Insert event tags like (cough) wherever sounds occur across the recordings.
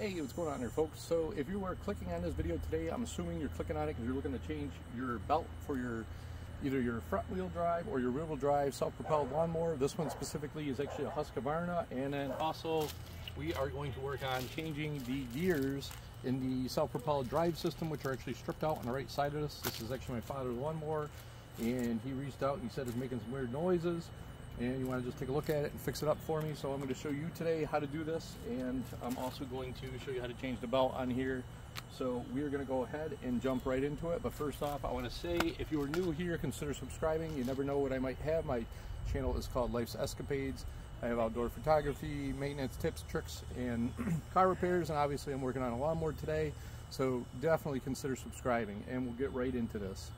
Hey, what's going on here, folks? So if you are clicking on this video today, I'm assuming you're clicking on it because you're looking to change your belt for your either your front wheel drive or your rear wheel drive self-propelled lawnmower. This one specifically is actually a Husqvarna, and then also we are going to work on changing the gears in the self-propelled drive system, which are actually stripped out on the right side of this. This is actually my father's lawnmower, and he reached out and he said it's making some weird noises and you want to just take a look at it and fix it up for me. So I'm going to show you today how to do this and I'm also going to show you how to change the belt on here. So we are going to go ahead and jump right into it. But first off, I want to say if you are new here, consider subscribing. You never know what I might have. My channel is called Life's Escapades. I have outdoor photography, maintenance tips, tricks, and (clears throat) car repairs. And obviously I'm working on a lawnmower today. So definitely consider subscribing and we'll get right into this.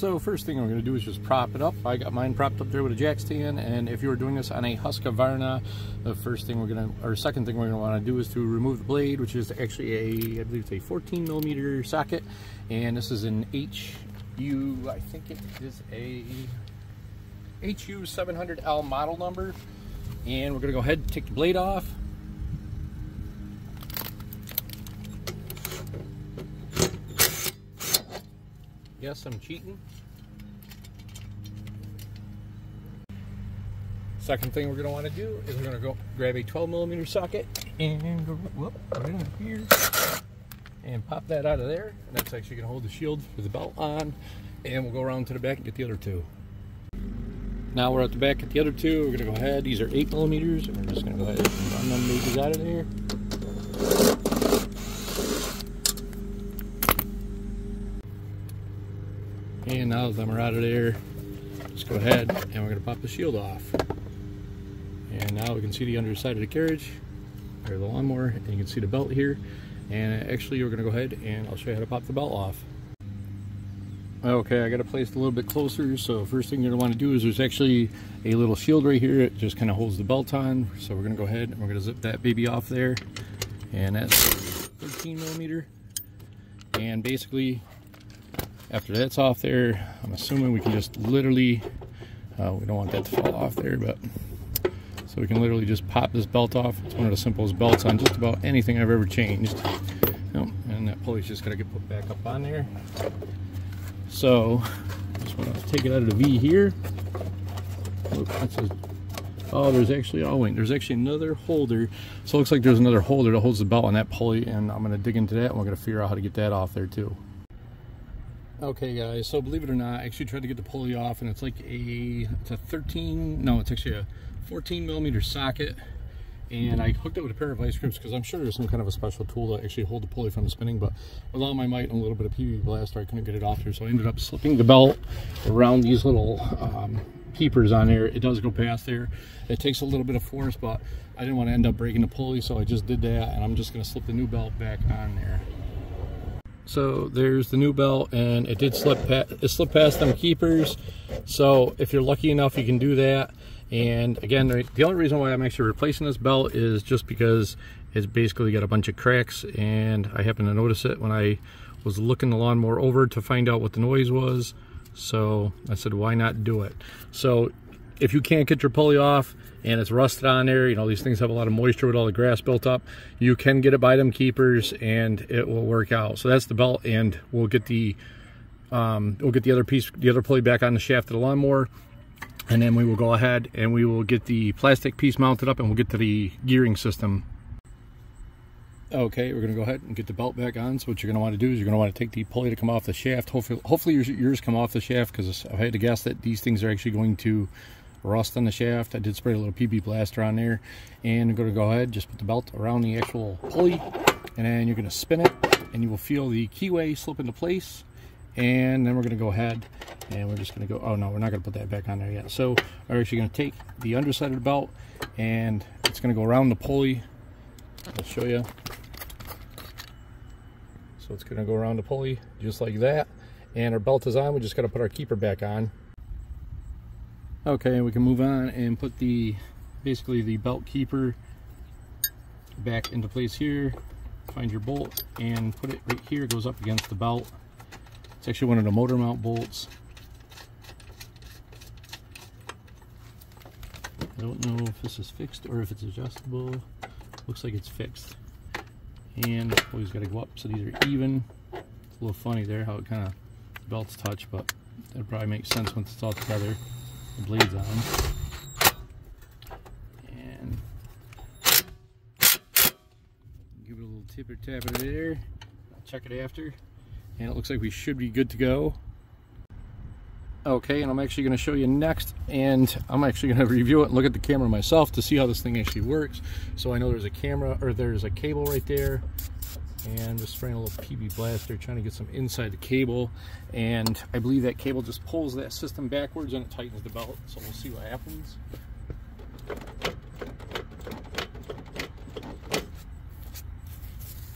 So first thing I'm going to do is just prop it up. I got mine propped up there with a jack stand, and if you were doing this on a Husqvarna, the first thing we're going to, or second thing we're going to want to do is to remove the blade, which is actually a, I believe it's a 14 millimeter socket, and this is an HU, I think it is a HU 700L model number, and we're going to go ahead and take the blade off. Yes, I'm cheating. Second thing we're going to want to do is we're going to go grab a 12 millimeter socket and go whoop, right on here and pop that out of there. And that's actually going to hold the shield for the belt on. And we'll go around to the back and get the other two. Now we're at the back at the other two. We're going to go ahead. These are 8 millimeters. And we're just going to go ahead and run them babies out of there. And now that I'm out of there, let's go ahead and we're going to pop the shield off. And now we can see the underside of the carriage, or the lawnmower, and you can see the belt here. And actually, we're going to go ahead and I'll show you how to pop the belt off. Okay, I got it placed a little bit closer. So first thing you're want to do is there's actually a little shield right here. It just kind of holds the belt on. So we're going to go ahead and we're going to zip that baby off there. And that's 13 millimeter. And basically, after that's off there, I'm assuming we can just literally, uh, we don't want that to fall off there, but so we can literally just pop this belt off. It's one of the simplest belts on just about anything I've ever changed. and that pulley's just gotta get put back up on there. So, just want to take it out of the V here. oh, there's actually, oh wait, there's actually another holder. So it looks like there's another holder that holds the belt on that pulley, and I'm gonna dig into that, and we're gonna figure out how to get that off there too. Okay guys, so believe it or not, I actually tried to get the pulley off and it's like a, it's a 13, no, it's actually a 14 millimeter socket. And I hooked it with a pair of vice grips because I'm sure there's some kind of a special tool to actually hold the pulley from spinning, but with all my might and a little bit of PB blaster, I couldn't get it off here. So I ended up slipping the belt around these little um, keepers on there. It does go past there. It takes a little bit of force, but I didn't want to end up breaking the pulley, so I just did that, and I'm just going to slip the new belt back on there. So there's the new belt and it did slip past, it slipped past them keepers. So if you're lucky enough, you can do that. And again, the only reason why I'm actually replacing this belt is just because it's basically got a bunch of cracks and I happened to notice it when I was looking the lawnmower over to find out what the noise was. So I said, why not do it? So if you can't get your pulley off and it's rusted on there, you know, these things have a lot of moisture with all the grass built up, you can get it by them keepers and it will work out. So that's the belt and we'll get the um, we'll get the other piece, the other pulley back on the shaft of the lawnmower and then we will go ahead and we will get the plastic piece mounted up and we'll get to the gearing system. Okay, we're going to go ahead and get the belt back on. So what you're going to want to do is you're going to want to take the pulley to come off the shaft. Hopefully, hopefully yours, yours come off the shaft because I had to guess that these things are actually going to rust on the shaft. I did spray a little PB blaster on there. And I'm to go ahead, just put the belt around the actual pulley. And then you're going to spin it. And you will feel the keyway slip into place. And then we're going to go ahead and we're just going to go, oh no, we're not going to put that back on there yet. So we're actually going to take the underside of the belt and it's going to go around the pulley. I'll show you. So it's going to go around the pulley just like that. And our belt is on. We just got to put our keeper back on. Okay, we can move on and put the basically the belt keeper back into place here. Find your bolt and put it right here. It goes up against the belt. It's actually one of the motor mount bolts. I don't know if this is fixed or if it's adjustable. looks like it's fixed. And always got to go up so these are even. It's a little funny there how it kind of belts touch, but that probably makes sense once it's all together. The blades on. And give it a little tip or tap there. I'll check it after. And it looks like we should be good to go. Okay, and I'm actually going to show you next, and I'm actually going (laughs) to review it and look at the camera myself to see how this thing actually works. So I know there's a camera, or there's a cable right there, and just spraying a little PB blaster, trying to get some inside the cable. And I believe that cable just pulls that system backwards and it tightens the belt. So we'll see what happens.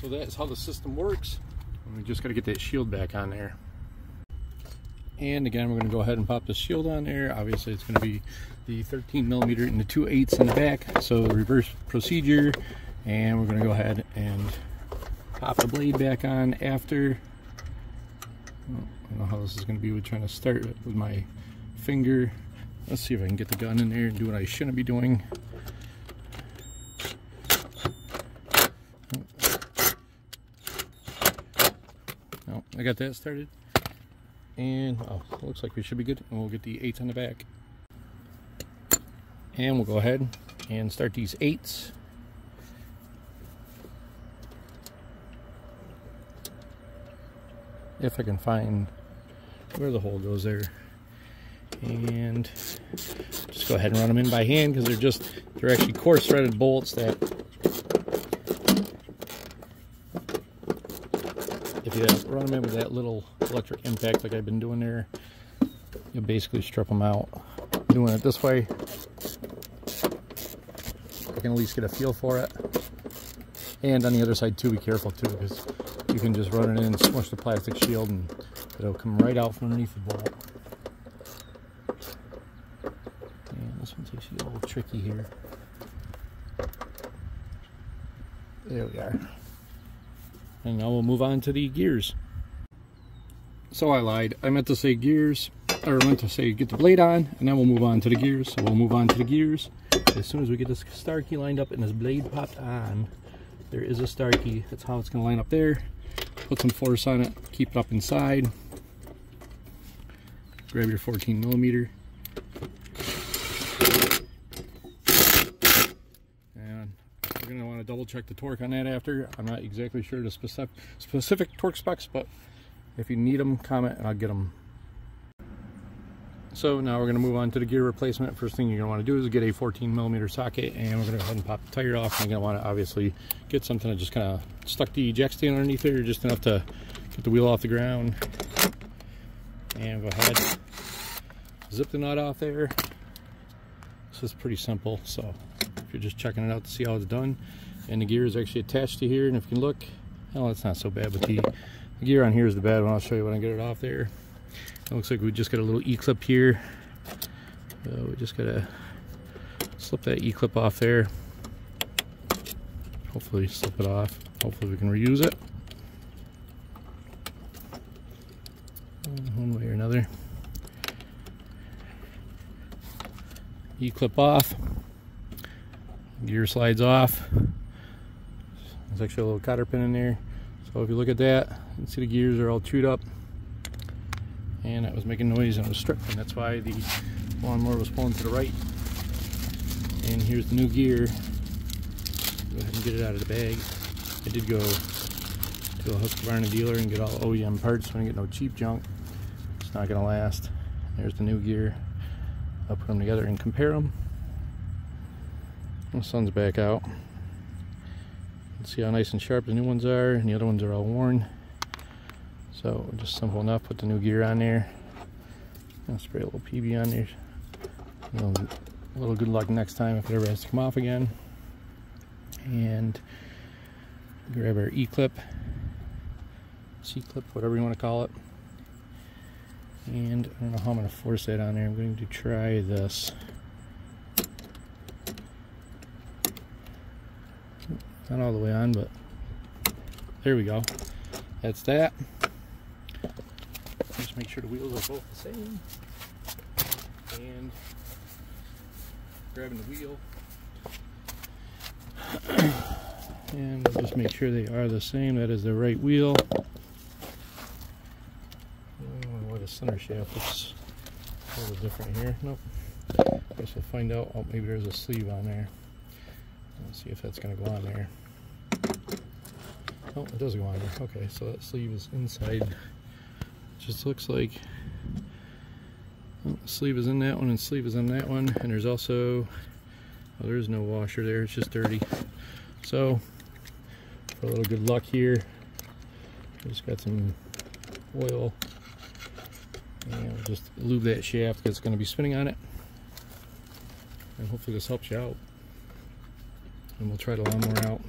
So that's how the system works. We just got to get that shield back on there. And again, we're going to go ahead and pop the shield on there. Obviously, it's going to be the 13 millimeter and the 2 eighths in the back. So reverse procedure. And we're going to go ahead and pop the blade back on after. I don't know how this is going to be with trying to start with my finger. Let's see if I can get the gun in there and do what I shouldn't be doing. No, I got that started. And oh, looks like we should be good. And we'll get the eights on the back. And we'll go ahead and start these eights. If I can find where the hole goes there. And just go ahead and run them in by hand because they're just, they're actually coarse threaded bolts that if you run them in with that little electric impact like I've been doing there, you'll basically strip them out. Doing it this way, I can at least get a feel for it. And on the other side too, be careful too, because you can just run it in, smush the plastic shield, and it'll come right out from underneath the bolt. And this one's actually a little tricky here. There we are. And now we'll move on to the gears. So I lied. I meant to say gears, or I meant to say get the blade on, and then we'll move on to the gears. So we'll move on to the gears. As soon as we get this star key lined up and this blade popped on, there is a star key. That's how it's going to line up there. Put some force on it, keep it up inside. Grab your 14 millimeter. And to want to double check the torque on that after. I'm not exactly sure the specific, specific torque specs, but if you need them, comment and I'll get them. So now we're to move on to the gear replacement. First thing you're want to do is get a 14 millimeter socket and we're going to go ahead and pop the tire off. And You're want to obviously get something that just kind of stuck the jack stand underneath there, just enough to get the wheel off the ground. And go ahead, zip the nut off there. This is pretty simple, so if you're just checking it out to see how it's done. And the gear is actually attached to here, and if you can look, oh, it's not so bad, but the, the gear on here is the bad one. I'll show you when I get it off there. It looks like we just got a little E-clip here. So we just gotta slip that E-clip off there. Hopefully slip it off. Hopefully we can reuse it. One way or another. E-clip off gear slides off there's actually a little cotter pin in there so if you look at that you can see the gears are all chewed up and that was making noise and it was stripping. That's why the lawnmower was pulling to the right. And here's the new gear. Go ahead and get it out of the bag. I did go to a Husqvarna dealer and get all OEM parts. So I didn't get no cheap junk. It's not gonna last. There's the new gear. I'll put them together and compare them. The sun's back out. See how nice and sharp the new ones are, and the other ones are all worn. So just simple enough, put the new gear on there. I'll spray a little PB on there. A little, a little good luck next time if it ever has to come off again. And grab our E-clip, C-clip, whatever you want to call it and I don't know how I'm going to force that on there. I'm going to try this. Not all the way on, but there we go. That's that. Make sure the wheels are both the same. And grabbing the wheel. (coughs) and just make sure they are the same. That is the right wheel. Oh, what a center shaft looks a little different here. Nope. I Guess we'll find out. Oh, maybe there's a sleeve on there. Let's see if that's going to go on there. Oh, it does go on there. Okay, so that sleeve is inside. Just looks like oh, sleeve is in that one and sleeve is in that one. And there's also, oh, there is no washer there. It's just dirty. So, for a little good luck here, just got some oil and we'll just lube that shaft that's going to be spinning on it and hopefully this helps you out and we'll try the lawnmower out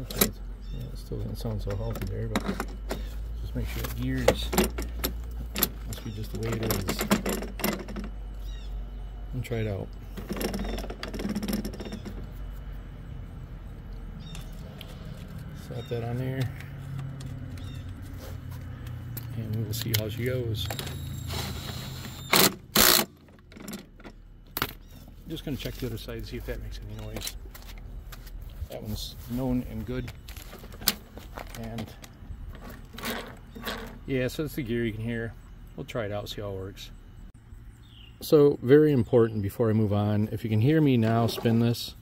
okay. yeah, it still doesn't sound so healthy there but just make sure the gears must be just the way it is and try it out Slap that on there. And we will see how she goes. Just going to check the other side, to see if that makes any noise. That one's known and good. And yeah, so that's the gear you can hear. We'll try it out, see how it works. So very important before I move on, if you can hear me now spin this,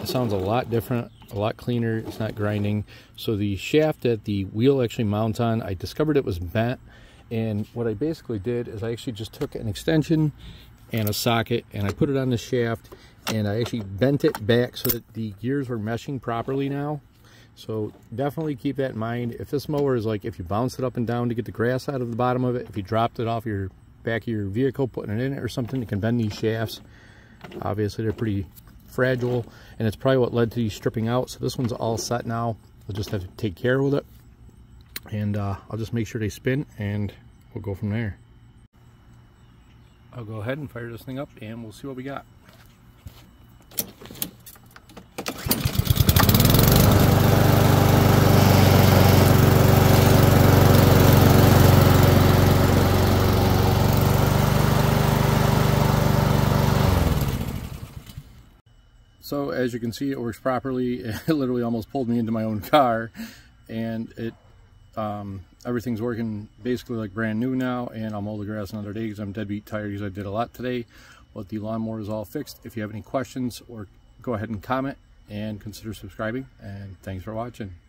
it sounds a lot different a lot cleaner. It's not grinding. So the shaft that the wheel actually mounts on, I discovered it was bent. And what I basically did is I actually just took an extension and a socket and I put it on the shaft and I actually bent it back so that the gears were meshing properly now. So definitely keep that in mind. If this mower is like, if you bounce it up and down to get the grass out of the bottom of it, if you dropped it off your back of your vehicle, putting it in it or something, it can bend these shafts. Obviously, they're pretty fragile and it's probably what led to these stripping out. So this one's all set now. I'll just have to take care with it. And uh, I'll just make sure they spin and we'll go from there. I'll go ahead and fire this thing up and we'll see what we got So as you can see, it works properly. (laughs) It literally almost pulled me into my own car and it um, everything's working basically like brand new now and I'll mow the grass another day because I'm deadbeat tired because I did a lot today. But the lawnmower is all fixed. If you have any questions or go ahead and comment and consider subscribing and thanks for watching.